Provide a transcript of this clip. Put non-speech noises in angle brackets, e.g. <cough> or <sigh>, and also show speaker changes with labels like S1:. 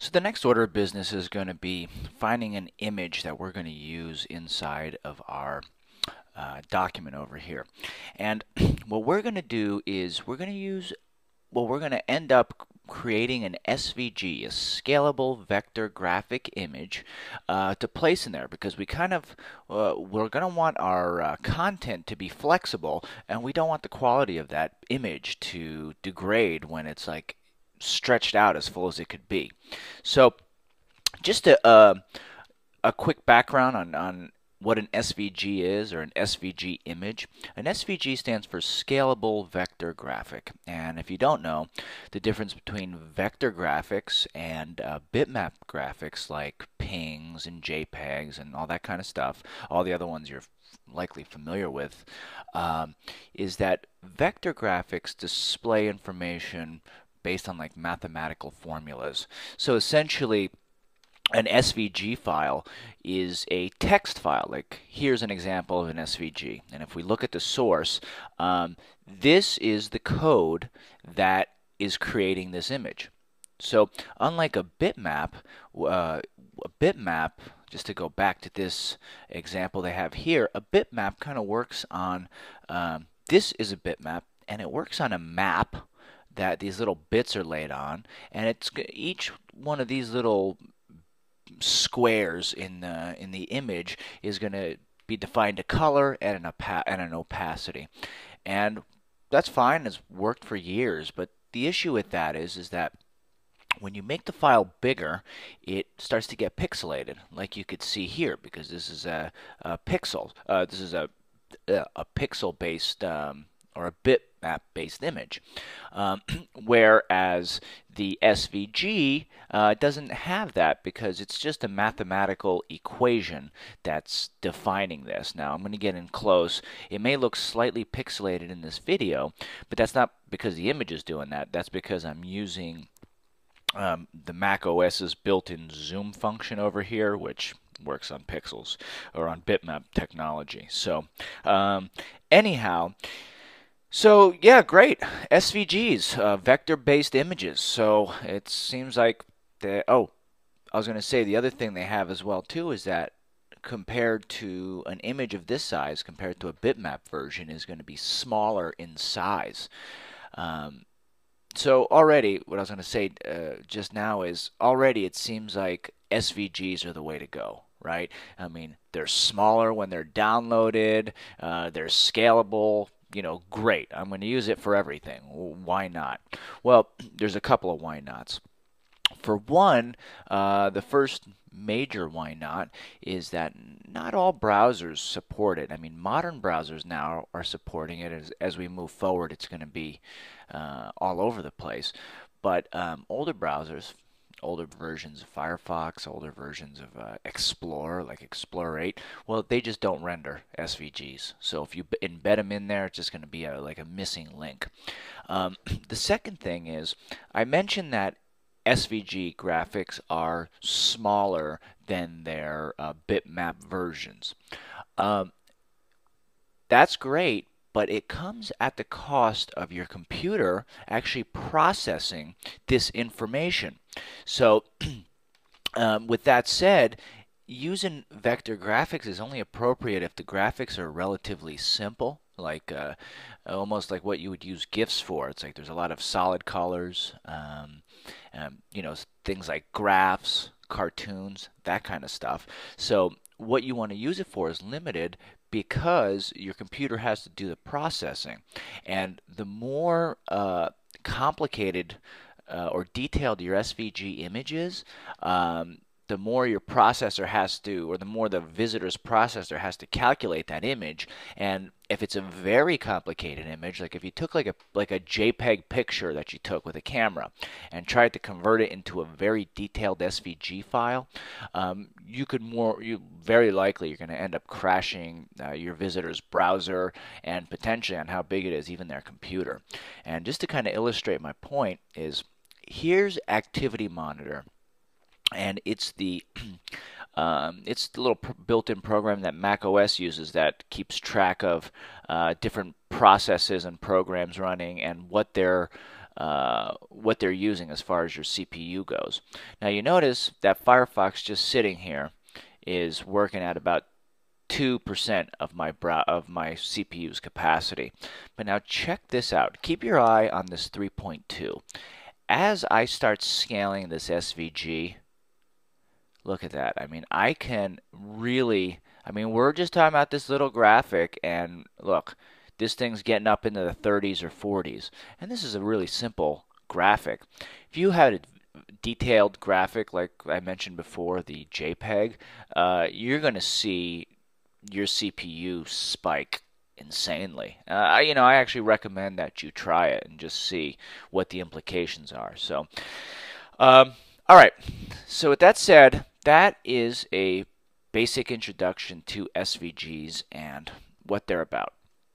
S1: So the next order of business is going to be finding an image that we're going to use inside of our uh, document over here. And <clears throat> what we're going to do is we're going to use, well, we're going to end up creating an SVG, a scalable vector graphic image, uh, to place in there because we kind of, uh, we're going to want our uh, content to be flexible and we don't want the quality of that image to degrade when it's like stretched out as full as it could be. So just a, uh, a quick background on, on what an SVG is or an SVG image. An SVG stands for Scalable Vector Graphic. And if you don't know, the difference between vector graphics and uh, bitmap graphics like PNGs and JPEGs and all that kind of stuff, all the other ones you're likely familiar with, um, is that vector graphics display information based on like mathematical formulas. So essentially, an SVG file is a text file. Like here's an example of an SVG. And if we look at the source, um, this is the code that is creating this image. So unlike a bitmap, uh, a bitmap, just to go back to this example they have here, a bitmap kind of works on, um, this is a bitmap, and it works on a map that these little bits are laid on, and it's each one of these little squares in the in the image is going to be defined a color and an, opa and an opacity, and that's fine. It's worked for years, but the issue with that is is that when you make the file bigger, it starts to get pixelated, like you could see here, because this is a, a pixel. Uh, this is a a pixel-based um, or a bitmap based image. Um, <clears throat> whereas the SVG uh, doesn't have that because it's just a mathematical equation that's defining this. Now I'm going to get in close. It may look slightly pixelated in this video, but that's not because the image is doing that. That's because I'm using um, the Mac OS's built-in zoom function over here, which works on pixels or on bitmap technology. So um, anyhow, so yeah, great. SVGs, uh, vector-based images. So it seems like the oh, I was going to say the other thing they have as well too is that compared to an image of this size, compared to a bitmap version, is going to be smaller in size. Um, so already, what I was going to say uh, just now is already it seems like SVGs are the way to go right? I mean, they're smaller when they're downloaded, uh, they're scalable, you know, great. I'm going to use it for everything. Why not? Well, <clears throat> there's a couple of why nots. For one, uh, the first major why not is that not all browsers support it. I mean, modern browsers now are supporting it. As, as we move forward, it's going to be uh, all over the place. But um, older browsers, older versions of Firefox, older versions of uh, Explorer, like Explorer 8, well, they just don't render SVGs. So if you embed them in there, it's just going to be a, like a missing link. Um, <clears throat> the second thing is, I mentioned that SVG graphics are smaller than their uh, bitmap versions. Um, that's great, but it comes at the cost of your computer actually processing this information. So, <clears throat> um, with that said, using vector graphics is only appropriate if the graphics are relatively simple, like uh, almost like what you would use GIFs for. It's like there's a lot of solid colors, um, um, you know, things like graphs, cartoons, that kind of stuff. So what you want to use it for is limited because your computer has to do the processing. And the more uh, complicated uh, or detailed your SVG image is, um, the more your processor has to, or the more the visitor's processor has to calculate that image. And if it's a very complicated image, like if you took like a like a JPEG picture that you took with a camera and tried to convert it into a very detailed SVG file, um, you could more, you very likely you're going to end up crashing uh, your visitor's browser and potentially on how big it is, even their computer. And just to kind of illustrate my point is, here's Activity Monitor and it's the <clears throat> um, it's the little built-in program that Mac OS uses that keeps track of uh, different processes and programs running and what their uh, what they're using as far as your CPU goes. Now you notice that Firefox just sitting here is working at about 2% of my of my CPU's capacity. But now check this out. Keep your eye on this 3.2. As I start scaling this SVG, look at that. I mean, I can really, I mean, we're just talking about this little graphic and look, this thing's getting up into the 30s or 40s. And this is a really simple graphic. If you had a detailed graphic like I mentioned before, the JPEG, uh, you're going to see your CPU spike insanely. Uh, you know, I actually recommend that you try it and just see what the implications are. So, um, all right. So with that said, that is a basic introduction to SVGs and what they're about.